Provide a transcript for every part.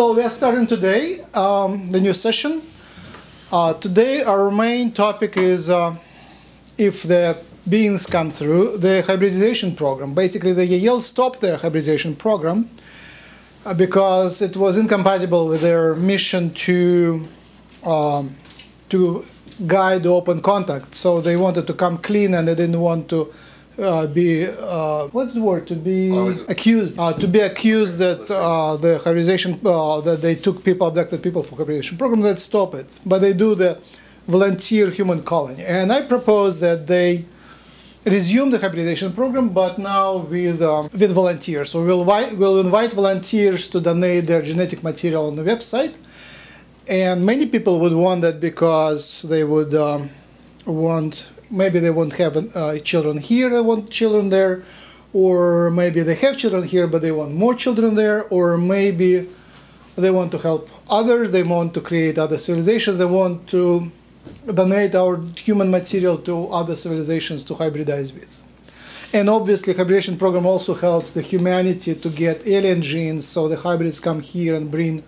Hello, we are starting today um, the new session. Uh, today, our main topic is uh, if the beings come through the hybridization program. Basically, the Yahyel stopped their hybridization program uh, because it was incompatible with their mission to um, to guide open contact. So they wanted to come clean, and they didn't want to uh, be uh, what's the word? To be Always- accused. Uh, to be accused that uh, the hybridization uh, that they took people abducted people for hybridization program. That stop it. But they do the volunteer human colony. And I propose that they resume the hybridization program but now with um, with volunteers. So we'll, we'll invite volunteers to donate their genetic material on the website. And many people would want that because they would um, want maybe they won't have uh, children here they want children there or maybe they have children here but they want more children there or maybe they want to help others they want to create other civilizations they want to donate our human material to other civilizations to hybridize with and obviously hybridization program also helps the humanity to get alien genes so the hybrids come here and bring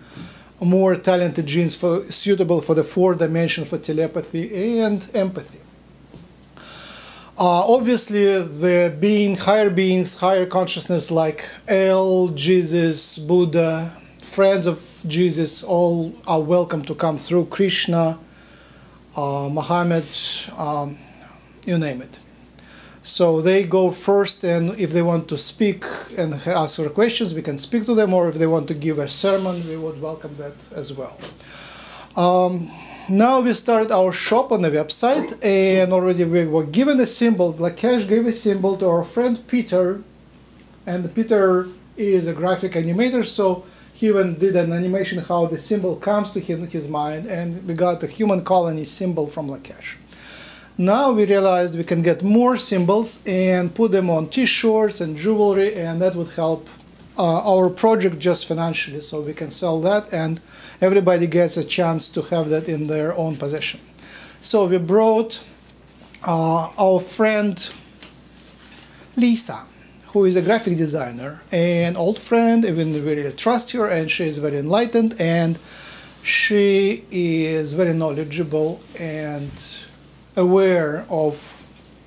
more talented genes for, suitable for the four dimension for telepathy and empathy. Uh, obviously, the being, higher beings, higher consciousness like El, Jesus, Buddha, friends of Jesus, all are welcome to come through. Krishna, uh, Muhammad, um, you name it. So they go first, and if they want to speak and ask for questions, we can speak to them, or if they want to give a sermon, we would welcome that as well. Um, now we started our shop on the website, and already we were given a symbol. Lakesh gave a symbol to our friend Peter, and Peter is a graphic animator, so he even did an animation how the symbol comes to him, in his mind, and we got a human colony symbol from Lakesh. Now we realized we can get more symbols and put them on t-shirts and jewelry and that would help uh, our project just financially so we can sell that and everybody gets a chance to have that in their own possession. So we brought uh, our friend Lisa who is a graphic designer, an old friend, even we really trust her and she is very enlightened and she is very knowledgeable and aware of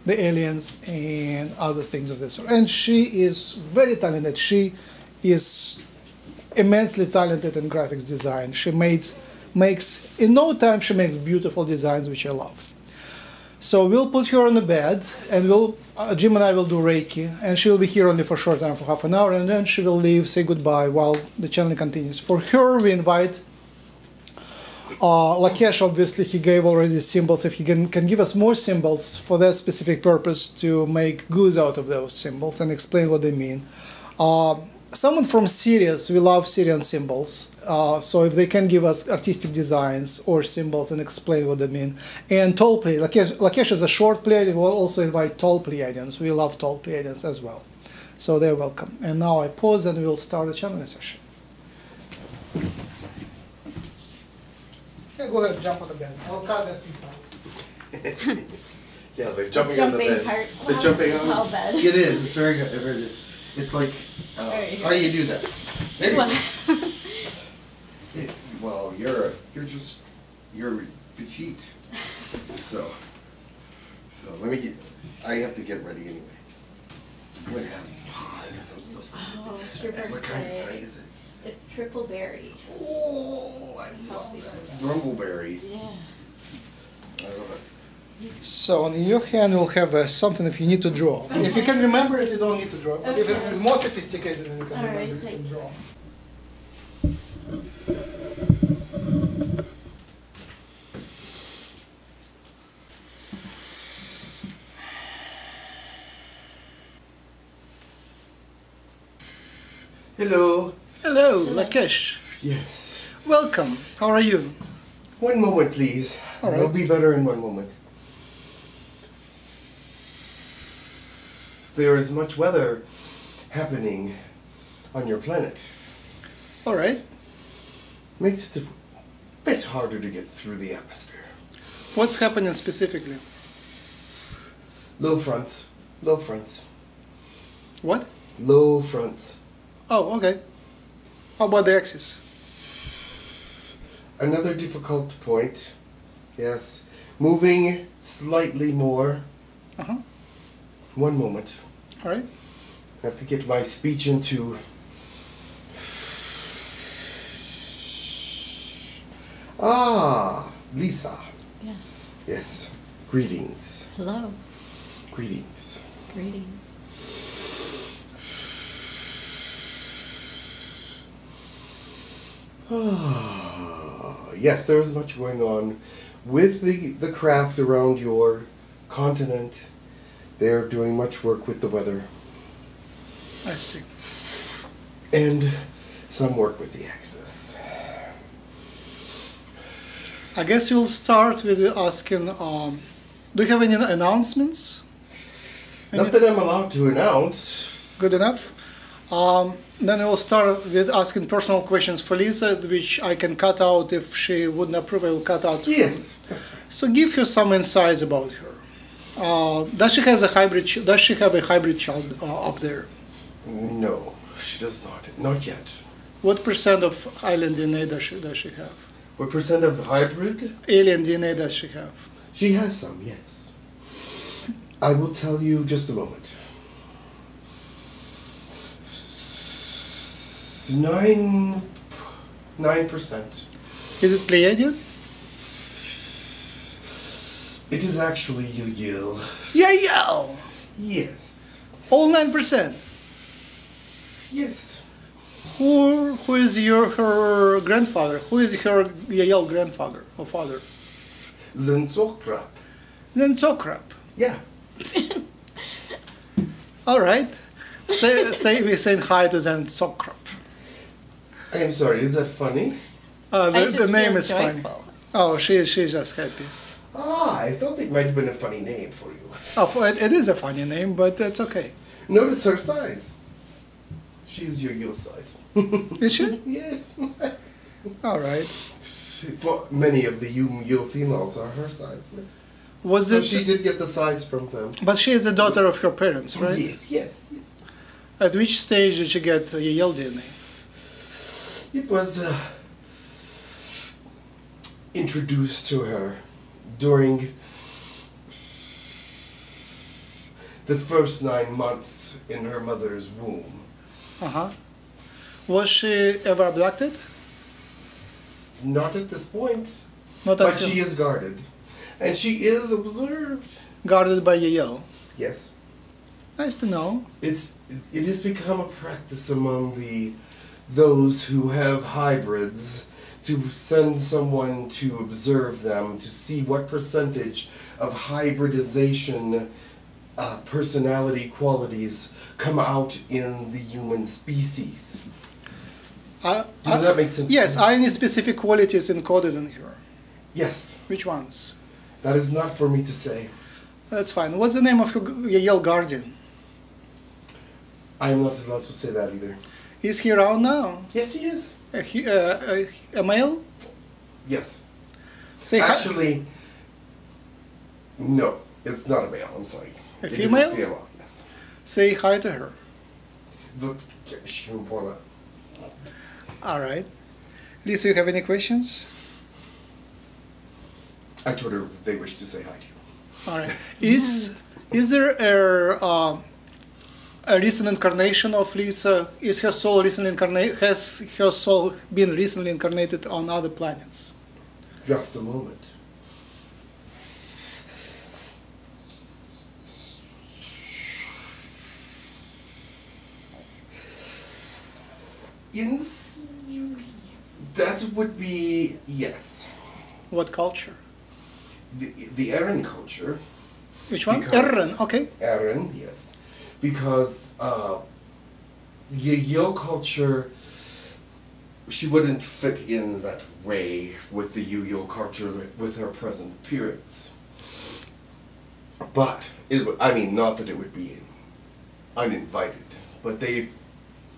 the aliens and other things of this sort. And she is very talented. She is immensely talented in graphics design. She makes, makes in no time, she makes beautiful designs, which I love. So we'll put her on the bed, and we'll uh, Jim and I will do Reiki, and she will be here only for a short time, for half an hour, and then she will leave, say goodbye while the channel continues. For her, we invite uh, Lakesh, obviously, he gave already symbols. If he can, can give us more symbols for that specific purpose to make goods out of those symbols and explain what they mean. Uh, someone from Sirius, we love Sirian symbols. Uh, so if they can give us artistic designs or symbols and explain what they mean. And tall play, Lakesh, Lakesh is a short player. We'll also invite tall Pleiadians. We love tall Pleiadians as well. So they're welcome. And now I pause and we'll start the channeling session. Yeah, go ahead, jump on the bed. I'll cut that piece out. Yeah, they're jumping, on the bed. part. The Wow, jumping on. how bad. It is. It's very good. Very good. It's like, uh, how do you do that? There you Well, go. Yeah, Well, you're you're just you're petite. So, so let me get. I have to get ready anyway. Wait, I guess I'm still. Oh, it's your What kind of pie is it? It's triple berry. Oh, I love that. Rumbleberry. Yeah. I love it. So on your hand, we'll have uh, something if you need to draw. If you can remember it, you don't need to draw. But If it is more sophisticated, then you can All right, remember it thank and draw. Hello. Hello, Lakesh. Yes. Welcome. How are you? One moment, please. All right. It'll be better in one moment. There is much weather happening on your planet. All right. Makes it a bit harder to get through the atmosphere. What's happening specifically? Low fronts. Low fronts. What? Low fronts. Oh, okay. How about the axis? Another difficult point. Yes. Moving slightly more. Uh-huh. One moment. All right. I have to get my speech into. Ah, Lisa. Yes. Yes. Greetings. Hello. Greetings. Greetings. Ah, yes, there is much going on with the, the craft around your continent. They're doing much work with the weather I see. and some work with the Axis. I guess we'll start with asking. Um, do you have any announcements? Not that I'm allowed to announce. Good enough. Um, then we'll start with asking personal questions for Lisa, which I can cut out if she wouldn't approve. I will cut out. Yes. So give her some insights about her. Uh, does she has a hybrid? Does she have a hybrid child uh, up there? No, she does not. Not yet. What percent of island DNA does she does she have? What percent of hybrid? Alien DNA does she have? She has some, yes. I will tell you just a moment. Nine, nine percent. Is it Pleiadian? It is actually you, Yil. Yeah, yeah. Yes. All nine percent. Yes. Who who is your her grandfather? Who is her Yahyel grandfather or father? Zenzokrap. Then Sokrap. Yeah. All right. Say, say we're saying hi to Zen Sokrap. I am sorry, is that funny? Uh, the, I just the name feel is funny. joyful. Oh, she she's just happy. Ah, I thought it might have been a funny name for you. Oh, it, it is a funny name, but that's okay. Notice her size. She is your Yahyel size. Is she? yes. All right. For many of the Yum Yahyel females are her size. Yes. Was So it? she did get the size from them. But she is the daughter of her parents, right? Yes, yes, yes. At which stage did she get Yahyel DNA? It was uh, introduced to her during the first nine months in her mother's womb. Uh huh. Was she ever abducted? Not at this point, Not at all. but she is guarded, and she is observed. guarded by Yahyel. Yes, Nice to know. it's it has become a practice among the those who have hybrids to send someone to observe them to see what percentage of hybridization uh, personality qualities come out in the human species. I, Does I- that make sense? Yes, are any specific qualities encoded in here? Yes, Which ones? that is not for me to say. That's fine. What's the name of your Yahyel guardian? I am not allowed to say that either. Is he around now? Yes, he is. A, he- uh, a, a male? Yes. Say hi- Actually, no, it's not a male. I'm sorry. A It is female? female. Yes. say hi to her. The- she can pull that. All right. Lisa, you have any questions? I told her they wish to say hi to you. All right. Is is there a um, a recent incarnation of Lisa? Is her soul recently incarnated? Has her soul been recently incarnated on other planets? Just a moment. In, that would be yes. What culture? The, the Aaron culture, Which one? Erren. Okay. Aaron, yes, because uh, Yo culture, she wouldn't fit in that way with the Yo culture with her present appearance. But it, I mean, not that it would be uninvited, but they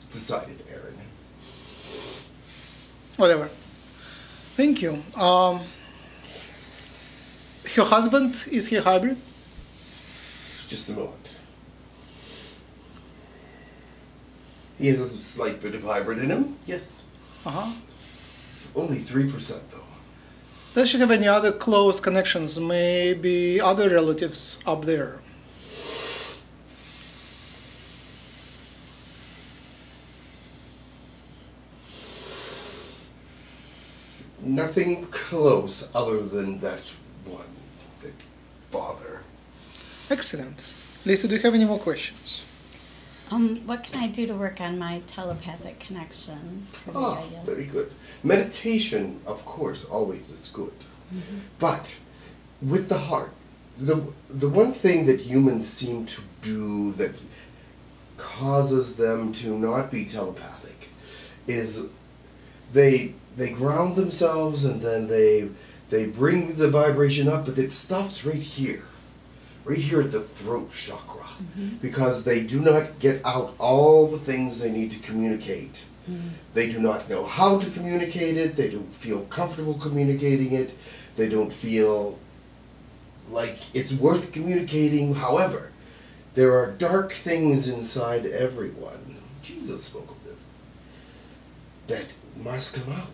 decided Aaron. Whatever. Thank you. Um, her husband is he hybrid? Just a moment. He has a slight bit of hybrid in him, yes. Uh huh. Only 3% though. Does she have any other close connections? Maybe other relatives up there? Nothing close other than that one, the father. Excellent. Lisa, do you have any more questions? Um, what can I do to work on my telepathic connection to the Ah, very good. Meditation, of course, always is good. But with the heart, the the one thing that humans seem to do that causes them to not be telepathic is they they ground themselves and then they they bring the vibration up, but it stops right here, right here at the throat chakra, because they do not get out all the things they need to communicate. They do not know how to communicate it. They don't feel comfortable communicating it. They don't feel like it's worth communicating. However, there are dark things inside everyone. Jesus spoke of this. That must come out.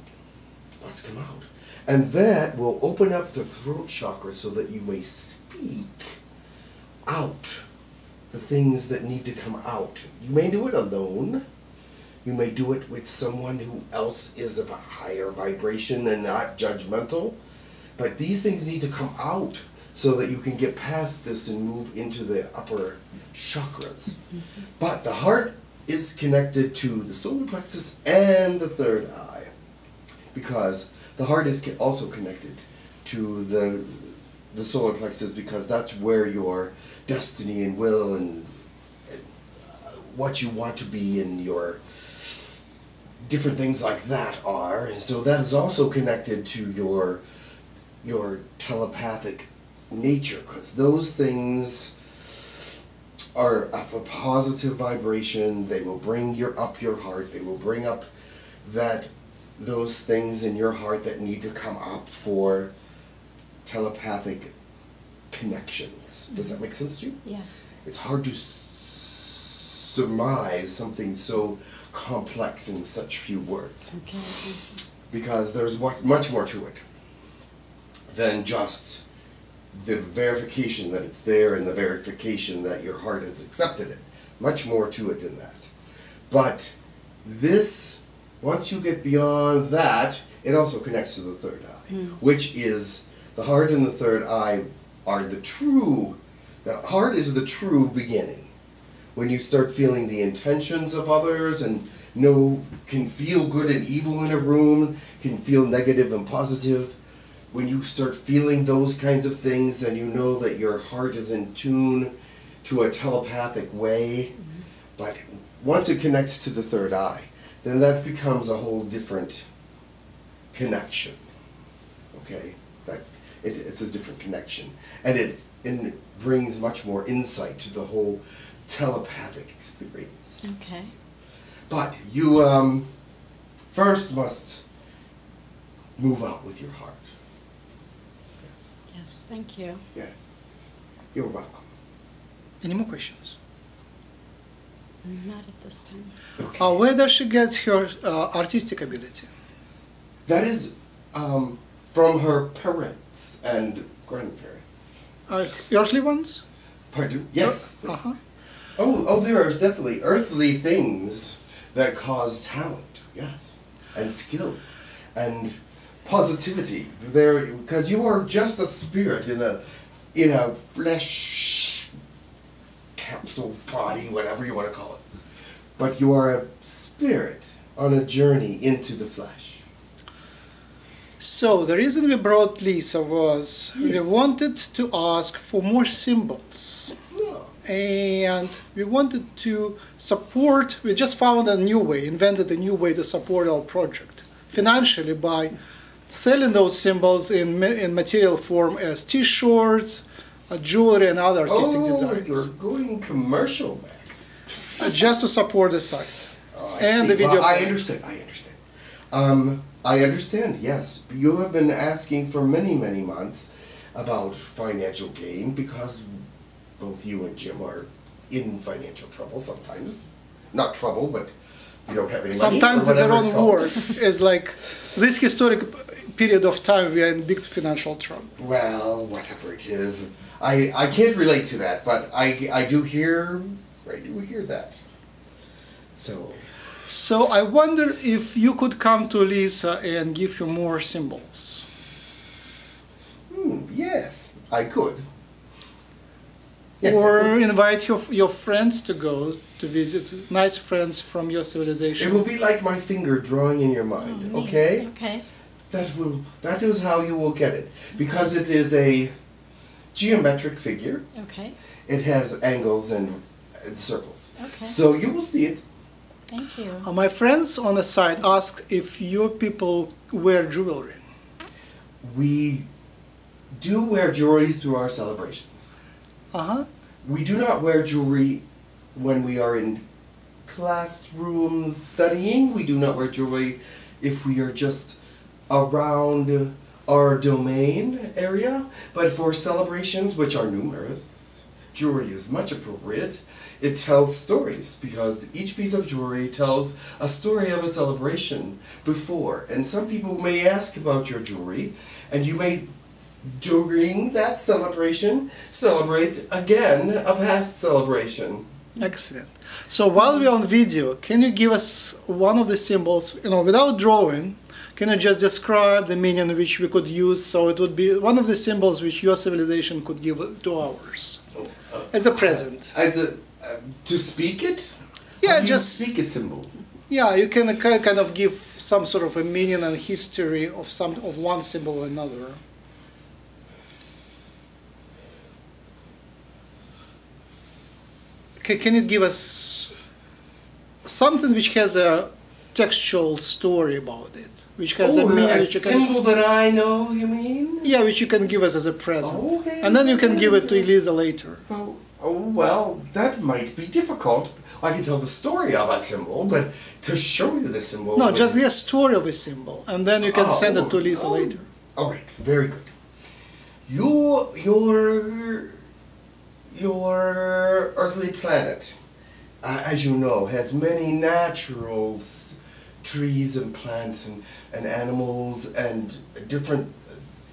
Must come out. And that will open up the throat chakra so that you may speak out the things that need to come out. You may do it alone. You may do it with someone who else is of a higher vibration and not judgmental. But these things need to come out so that you can get past this and move into the upper chakras. Mm-hmm. But the heart is connected to the solar plexus and the third eye because the heart is also connected to the the solar plexus because that's where your destiny and will and, and uh, what you want to be and your different things like that are. And so that is also connected to your your telepathic nature because those things are of a positive vibration. They will bring your up your heart. They will bring up that those things in your heart that need to come up for telepathic connections. Does that make sense to you? Yes. It's hard to s- surmise something so complex in such few words Okay. because there's mu- much more to it than just the verification that it's there and the verification that your heart has accepted it. Much more to it than that. But this, once you get beyond that, it also connects to the third eye, hmm. which is the heart and the third eye are the true, the heart is the true beginning. When you start feeling the intentions of others and know can feel good and evil in a room can feel negative and positive when you start feeling those kinds of things then you know that your heart is in tune to a telepathic way. Mm-hmm. But once it connects to the third eye then that becomes a whole different connection. Okay it, it's a different connection and it and it brings much more insight to the whole telepathic experience Okay. but you um, first must move out with your heart yes Yes. Thank you. yes you're welcome Any more questions? Not at this time. okay Uh, where does she get her uh, artistic ability? that is um, from her parents and grandparents Uh, earthly ones? pardon yes Uh huh. Oh, oh, there are definitely earthly things that cause talent, yes, and skill, and positivity. There, because you are just a spirit in a, in a flesh capsule body, whatever you want to call it. But you are a spirit on a journey into the flesh. So the reason we brought Lisa was we wanted to ask for more symbols. And we wanted to support we just found a new way invented a new way to support our project financially by selling those symbols in, ma- in material form as t-shirts uh, jewelry and other artistic oh designs you're going commercial, Max. uh, just to support the site Oh, And see. the video Well, I understand. I understand. Um, I understand. Yes, you have been asking for many, many months about financial gain because both you and Jim are in financial trouble sometimes. Not trouble, but you don't have any money. sometimes or in the whatever it's wrong called. word is like this historic period of time we are in big financial trouble. Well, whatever it is, I I can't relate to that, but I I do hear I do hear that. So So I wonder if you could come to Lisa and give you more symbols. hmm, yes, I could. Yes, I or could. invite your, your friends to go to visit, nice friends from your civilization. It will be like my finger drawing in your mind. Oh. Okay. Okay. That will that is how you will get it because it is a geometric figure. Okay. It has angles and, and circles. Okay. So you will see it. Thank you. Uh, my friends on the site asked if your people wear jewelry. We do wear jewelry through our celebrations. Uh huh. We do not wear jewelry when we are in classrooms studying. We do not wear jewelry if we are just around our domain area. But for celebrations, which are numerous, jewelry is much appropriate. It tells stories because each piece of jewelry tells a story of a celebration before. And some people may ask about your jewelry, and you may during that celebration, celebrate again a past celebration. Excellent. So while we're on video, can you give us one of the symbols, you know, without drawing, can you just describe the meaning which we could use so it would be one of the symbols which your civilization could give to ours as a present? And the, uh, to speak it? Yeah, How just- speak a symbol. Yeah, you can kind of give some sort of a meaning and history of some of one symbol or another. Can, can you give us something which has a textual story about it, which has a Oh, meaning a which you can symbol that I know, you mean? yeah, which you can give us as a present, Okay, and then you can give it to Elisa later. Oh, oh, well, that might be difficult. I can tell the story of a symbol, but to show you the symbol. No, just the story of a symbol, and then you can send it to Oh, Lisa oh. later. All right, very good. You, your, your earthly planet, uh, as you know, has many natural trees and plants and, and animals and different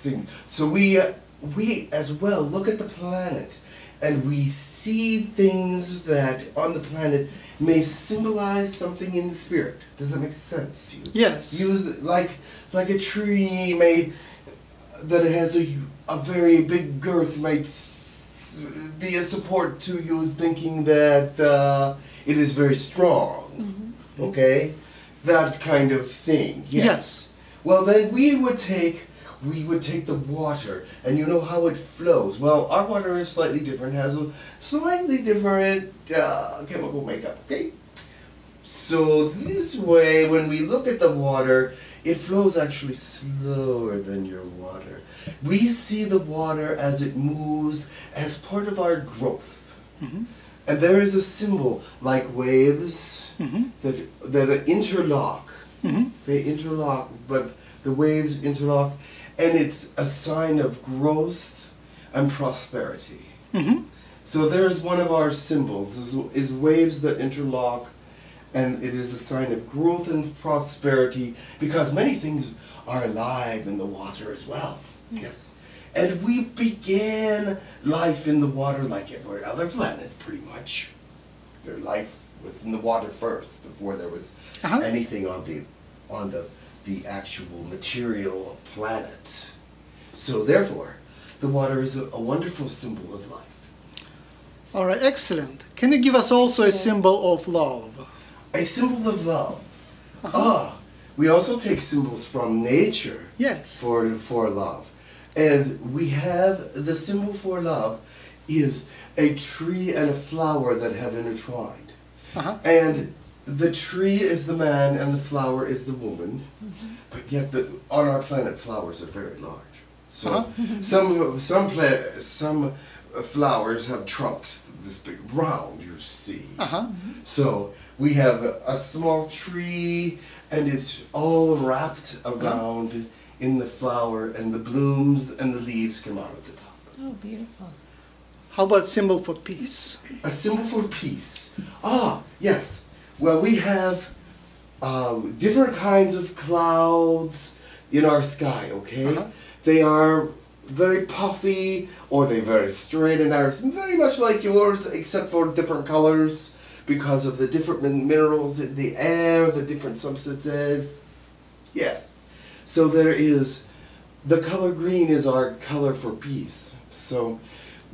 things. So we, uh, we as well look at the planet and we see things that on the planet may symbolize something in the spirit. Does that make sense to you? Yes. Use like like a tree may that has a a very big girth might be a support to you thinking that uh, it is very strong. Okay, that kind of thing. Yes. Yes. Well, then we would take we would take the water, and you know how it flows. Well, our water is slightly different, has a slightly different uh, chemical makeup. Okay. So this way, when we look at the water, it flows actually slower than your water. We see the water as it moves as part of our growth. Mhm. And there is a symbol like waves Mhm. that that interlock. Mhm. They interlock, but the waves interlock, and it's a sign of growth and prosperity. Mhm. So there's one of our symbols is, is waves that interlock, and it is a sign of growth and prosperity because many things are alive in the water as well. Yes. And we began life in the water like every other planet, pretty much. Their life was in the water first before there was Uh-huh. anything on the on the the actual material planet. So therefore, the water is a, a wonderful symbol of life. All right, excellent. Can you give us also a symbol of love? A symbol of love. Uh-huh. Ah, we also take symbols from nature Yes. for for love. And we have the symbol for love is a tree and a flower that have intertwined. Uh-huh. And the tree is the man and the flower is the woman. But yet the, on our planet flowers are very large. So Uh-huh. some some pla- some uh, flowers have trunks this big round you see. Uh-huh. So we have a small tree, and it's all wrapped around in the flower, and the blooms and the leaves come out at the top. Oh, beautiful. How about symbol for peace? A symbol for peace. Ah, yes. Well, we have um, different kinds of clouds in our sky, okay? Uh-huh. They are very puffy or they're very straight and narrow, very much like yours, except for different colors because of the different min- minerals in the air, the different substances. Yes. So there is the color green is our color for peace. So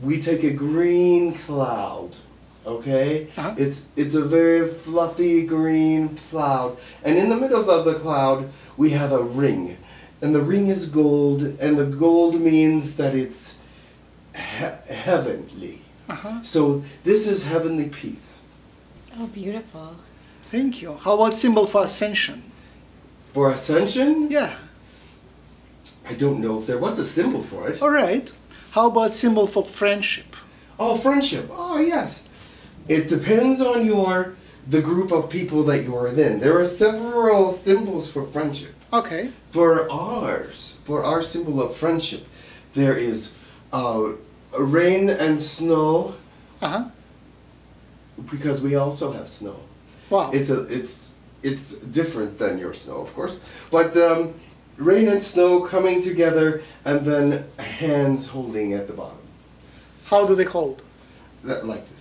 we take a green cloud, okay? Uh-huh. It's it's a very fluffy green cloud, and in the middle of the cloud we have a ring, and the ring is gold, and the gold means that it's he- heavenly. Uh-huh. So this is heavenly peace. Oh, beautiful. Thank you. How about symbol for ascension? For ascension, Yeah. I don't know if there was a symbol for it. All right. How about symbol for friendship? Oh, friendship. Oh, yes. It depends on your the group of people that you're in. There are several symbols for friendship. Okay. For ours, for our symbol of friendship, there is uh, rain and snow Uh-huh. because we also have snow. Wow. It's a it's it's different than your snow, of course, but um, rain and snow coming together and then hands holding at the bottom, So How do they hold? that, like this.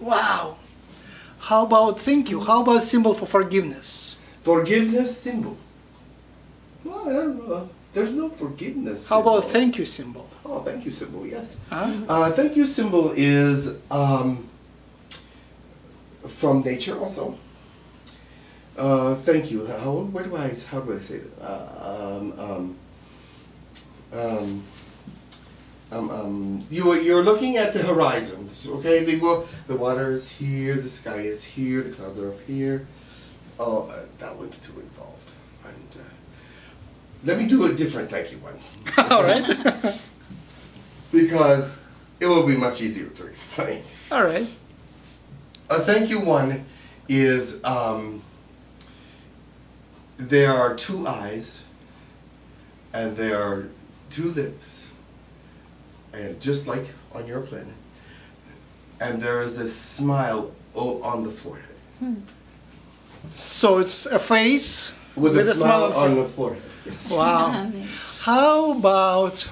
Wow. How about thank you? How about symbol for forgiveness? Forgiveness symbol. Well, I don't know. There's no forgiveness. How about thank you symbol? Oh, thank you symbol. Yes. Huh? Uh, thank you symbol is um, from nature also. Uh, thank you. How where do I how do I say it? Uh, um, um, um, um, you are you're looking at the horizons. Okay, the the water is here, the sky is here, the clouds are up here. Oh, uh, that one's too involved. And uh, let me do a different thank you one All right. because it will be much easier to explain. All right. A thank you one is um, there are two eyes and there are two lips, and just like on your planet, and there is a smile on the forehead So it's a face with, a, smile, on the the forehead. Yes. Wow. How about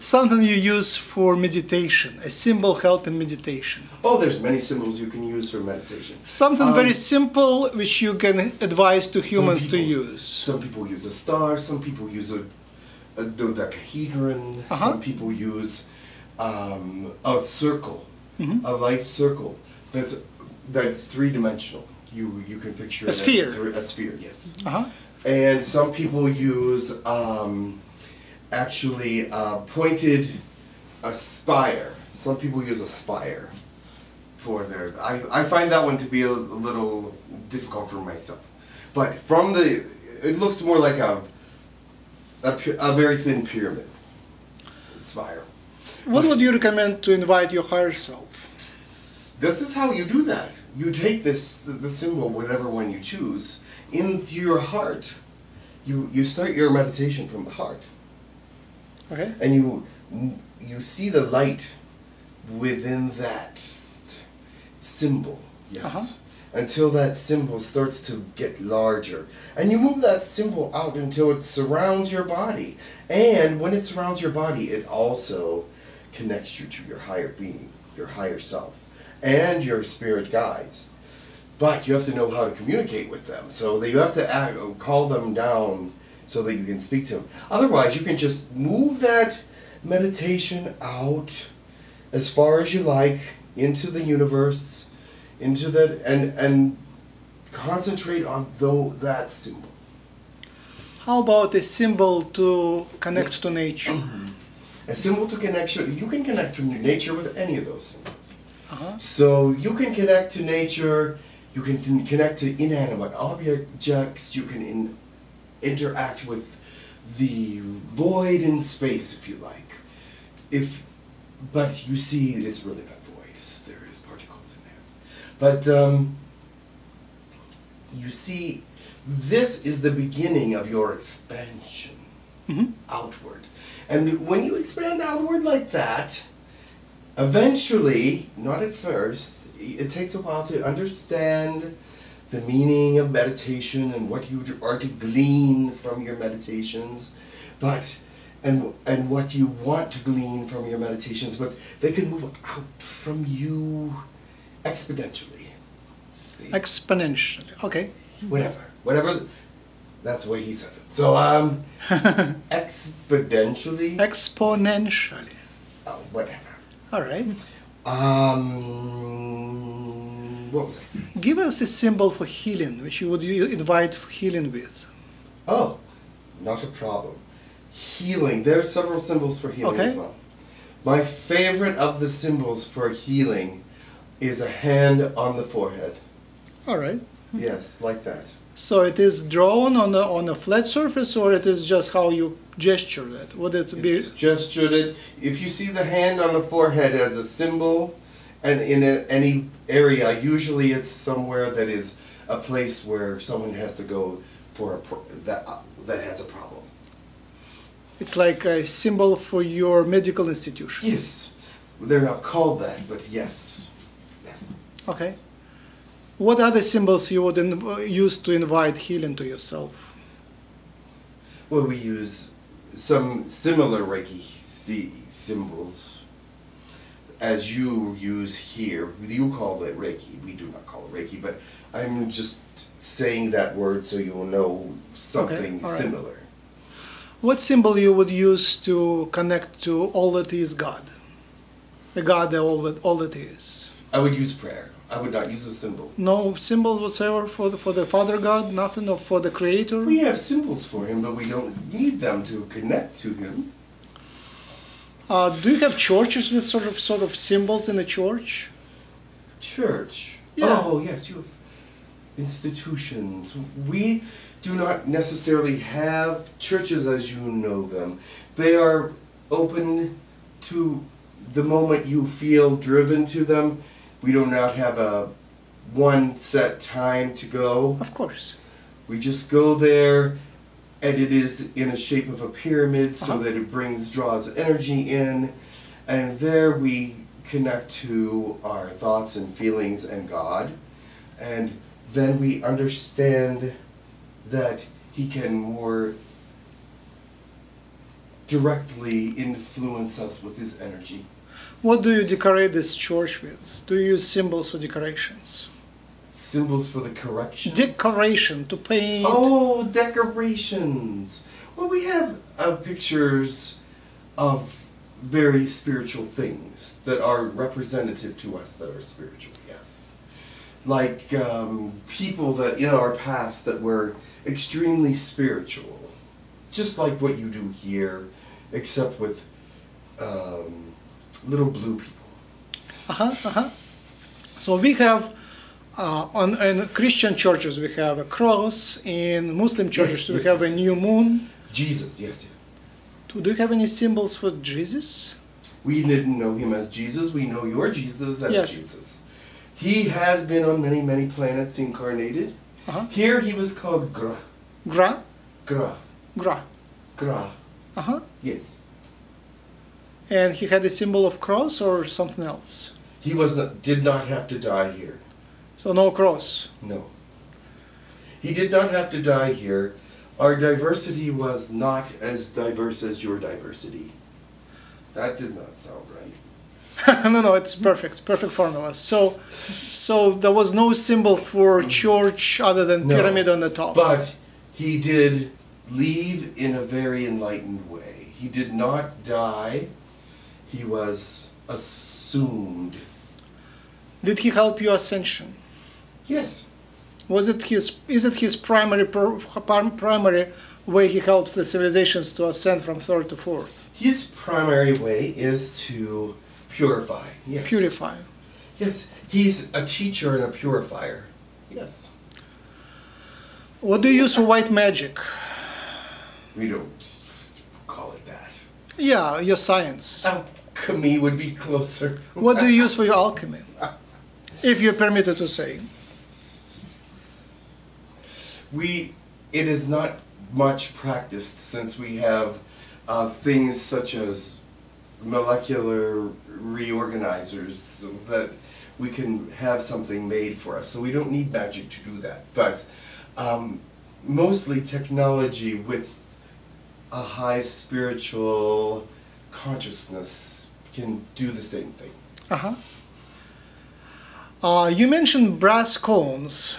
something you use for meditation? A symbol help in meditation. Oh, there's many symbols you can use for meditation. Something Um, very simple which you can advise to humans to use. Some people use a star. Some people use a, a dodecahedron. Uh-huh. Some people use um, a circle, Mhm. a light circle that's that's three dimensional. You you can picture A it sphere. a sphere, yes. Uh-huh. And some people use um, actually uh, pointed a spire. Some people use a spire for their. I, I find that one to be a, a little difficult for myself. But from the, it looks more like a, a, a very thin pyramid spire. What would you recommend to invite your higher self? This is how you do that. You take this the, symbol, whatever one you choose, into your heart. You you start your meditation from the heart. Okay. and you you see the light within that symbol yes Uh-huh. until that symbol starts to get larger and you move that symbol out until it surrounds your body and when it surrounds your body it also connects you to your higher being your higher self and your spirit guides. But you have to know how to communicate with them. So that you have to act, call them down so that you can speak to them. Otherwise you can just move that meditation out as far as you like into the universe into that and and concentrate on though that symbol. How about a symbol to connect to nature? a symbol to connection you can connect to nature with any of those symbols Uh-huh. So you can connect to nature, you can connect to inanimate objects, you can in, interact with the void in space if you like. If, but you see, it's really not void. There is particles in there. But um, you see, this is the beginning of your expansion Mhm. outward, and when you expand outward like that, eventually, not at first, it takes a while to understand the meaning of meditation and what you are to glean from your meditations, but and and what you want to glean from your meditations, but they can move out from you exponentially. See? Exponentially. Okay. whatever, whatever. That's the way he says it. So um, exponentially, Exponentially. oh, whatever. All right. Um, what was I saying? Give us a symbol for healing, which you would invite healing with. Oh, not a problem. Healing. There are several symbols for healing as Okay. well. My favorite of the symbols for healing is a hand on the forehead. All right. Yes, like that. So it is drawn on a, on a flat surface, or it is just how you gesture it? Would it be? It's gestured it. If you see the hand on the forehead as a symbol, and in a, any area, usually it's somewhere that is a place where someone has to go for a that uh, that has a problem. It's like a symbol for your medical institution. Yes, they're not called that, but yes, yes. Okay. What other symbols you would use to invite healing to yourself? Well, we use some similar Reiki symbols as you use here. You call it Reiki. We do not call it Reiki, but I'm just saying that word so you'll know something all right. similar. What symbol you would use to connect to all that is God? The God that all that all that is. I would use prayer. I would not use a symbol. No symbols whatsoever for the for the Father God, nothing of for the Creator. We have symbols for him, but we don't need them to connect to him. Uh, do you have churches with sort of sort of symbols in the church? Church. Yeah. Oh, yes, you have institutions. We do not necessarily have churches as you know them. They are open to the moment you feel driven to them. We do not have a one set time to go. Of course. We just go there, and it is in a shape of a pyramid so Uh-huh. that it brings draws energy in, and there we connect to our thoughts and feelings and God, and then we understand that He can more directly influence us with His energy. What do you decorate this church with? Do you use symbols for decorations? Symbols for the correction. Decoration to paint. Oh, decorations. Well, we have uh, pictures of very spiritual things that are representative to us that are spiritual, yes. Like um, people that in our past that were extremely spiritual. Just like what you do here, except with um, little blue people. Uh-huh, uh-huh. So we have uh, on in Christian churches we have a cross. In Muslim churches we yes, have yes, a yes, new yes. moon. Jesus, yes. Do do you have any symbols for Jesus? We didn't know him as Jesus. We know your Jesus as Yes. Jesus. He has been on many, many planets incarnated. Uh-huh. Here he was called Gra. Gra, Gra. gra. Gra. Uh-huh. Yes. And he had a symbol of cross or something else. He was not, did not have to die here. So no cross. No. He did not have to die here. Our diversity was not as diverse as your diversity. That did not sound right. no, no, it's perfect, perfect formula. So, so there was no symbol for church other than No. pyramid on the top. But he did leave in a very enlightened way. He did not die. He was assumed. Did he help your ascension? Yes. Was it his? Is it his primary primary way he helps the civilizations to ascend from third to fourth? His primary way is to purify. Yes. Purify. Yes. He's a teacher and a purifier. Yes. What do you use for white magic? We don't call it that. Yeah, your science. Oh, Alchemy would be closer. What do you use for your alchemy? If you're permitted to say. we it is not much practiced since we have uh, things such as molecular reorganizers so that we can have something made for us. So we don't need magic to do that. But um, mostly technology with a high spiritual consciousness can do the same thing. Uh-huh. Uh, you mentioned brass cones.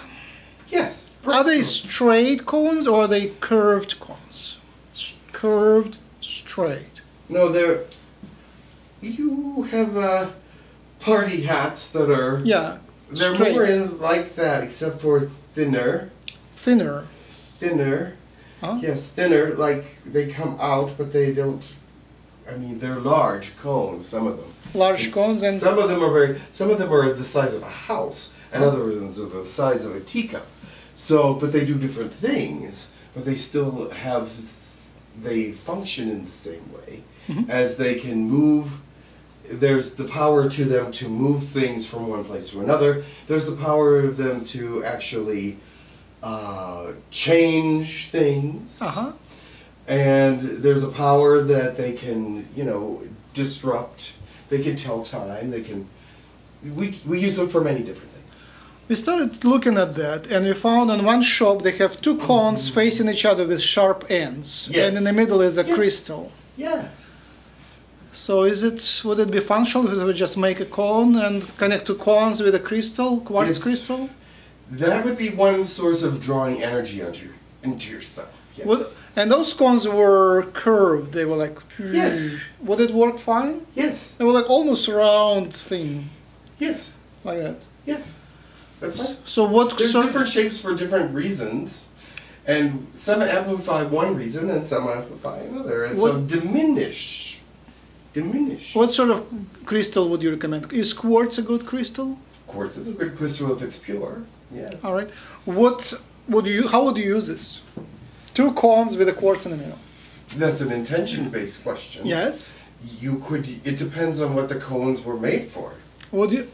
Yes. Are they brass straight cones or are they curved cones? S- curved, straight. No, they're. You have uh, party hats that are. Yeah, They're straight. more in like that, except for thinner. thinner. Thinner. Huh? Yes, thinner. Like they come out, but they don't. I mean, they're large cones. Some of them. Large cones and some of them are very. Some of them are the size of a house, and other ones are the size of a teacup. So, but they do different things. But they still have. They function in the same way, Mhm. as they can move. There's the power to them to move things from one place to another. There's the power of them to actually uh, change things uh-huh. And there's a power that they can you know disrupt they can tell time they can we, we use them for many different things We started looking at that and we found in one shop they have two cones facing each other with sharp ends. Mm-hmm. Yes. And in the middle is a Yes. crystal. yeah So is it would it be functional if we just make a cone and connect two cones with a crystal, quartz crystal? that would be one source of drawing energy onto into yourself yes Would, and those cones were curved. They were like Yes. Would it work fine? yes They were like almost round thing yes like that. yes that's right So what there's different shapes for different reasons and some amplify one reason and some amplify another and so diminish diminish what sort of crystal would you recommend? Is quartz a good crystal? quartz is a good crystal if it's pure yeah All right. What would you? How would you use this? Two cones with a quartz in the middle. That's an intention-based question. Yes. You could. It depends on what the cones were made for. Would you?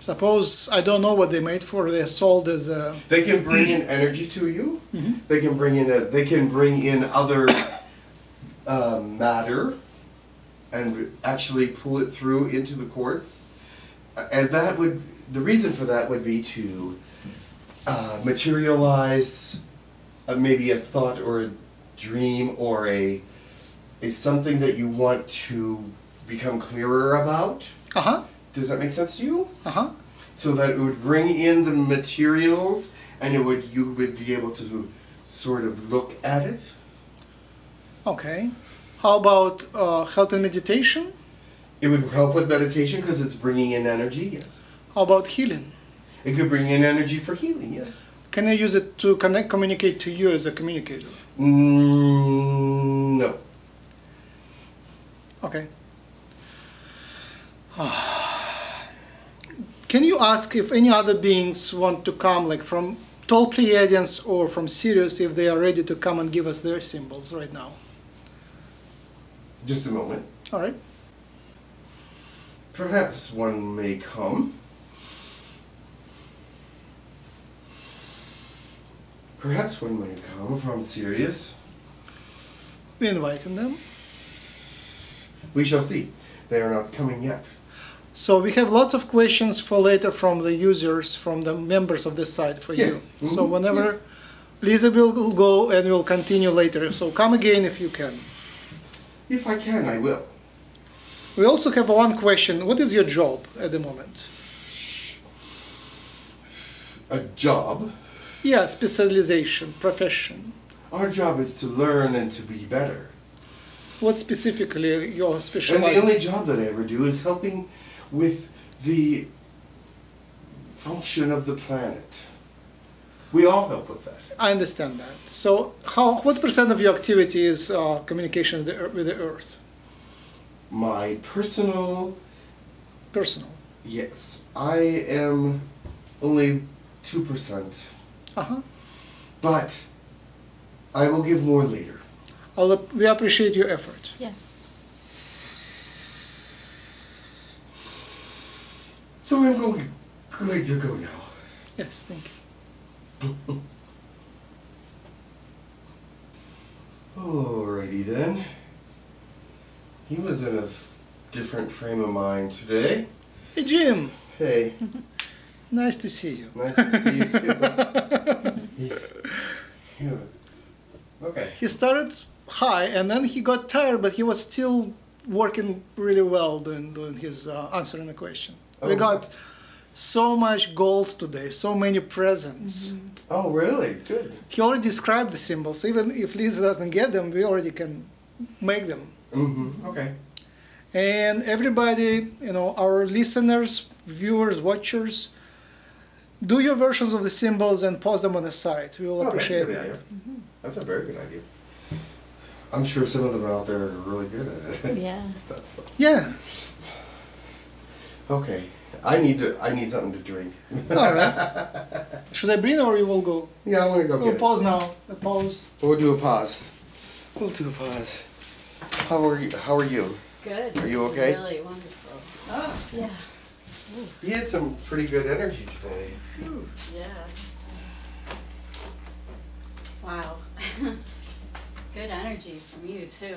Suppose I don't know what they made for. They're sold as a. They can bring in energy to you. They can bring in. A, they can bring in other uh, matter, and actually pull it through into the quartz. And that would. The reason for that would be to uh, materialize uh, maybe a thought or a dream or a a something that you want to become clearer about. Uh huh. Does that make sense to you? Uh huh. So that it would bring in the materials and it would you would be able to sort of look at it. Okay. How about uh, health and meditation? It would help with meditation because it's bringing in energy, yes. How about healing? It could bring in energy for healing. Can I use it to connect, communicate to you as a communicator? Mm, no. Okay. Can you ask if any other beings want to come, like from tall Pleiadians or from Sirius, if they are ready to come and give us their symbols right now? Just a moment. All right. Perhaps one may come. Perhaps one may come from Sirius. We inviting them. We shall see. They are not coming yet. So we have lots of questions for later from the users, from the members of the site for Yes. you. So Mhm. whenever Yes. Lisa will will go and we'll continue later. So come again if you can. If I can, I will. We also have one question. What is your job at the moment? A job. Yeah, specialization, profession. Our job is to learn and to be better. What specifically your And the only job that I ever do is helping with the function of the planet. We all help with that. I understand that. So, how what percent of your activity is uh, communication with the, with the Earth? My personal, Personal. yes, I am only 2%, Uh huh. but I will give more later. I'll, we appreciate your effort. Yes. So I'm going, going to go now. Yes, thank you. Alrighty then. He was in a f- different frame of mind today. Hey, Jim. Hey, Nice to see you. nice to see you too. He's, okay. He started high and then he got tired, but he was still working really well doing, doing his uh, answering the question. We Oh. got so much gold today, so many presents. Oh, really? Good. He already described the symbols. Even if Lisa doesn't get them, we already can make them. Mm-hmm. Okay. And everybody, you know, our listeners, viewers, watchers, do your versions of the symbols and post them on the site. We will Oh, that's a appreciate good that. idea. That's a very good idea. I'm sure some of them out there are really good at it. Yeah. That stuff. Yeah. Okay. I need to. I need something to drink. All right. Should I bring or you will go? Yeah, I'm gonna go We'll get it. pause now. A pause. We'll do a pause. We'll do a pause. How are you? How are you? Good. Are you okay? Really wonderful. Ah, Yeah. You had some pretty good energy today. Yeah. Wow. Good energy from you too.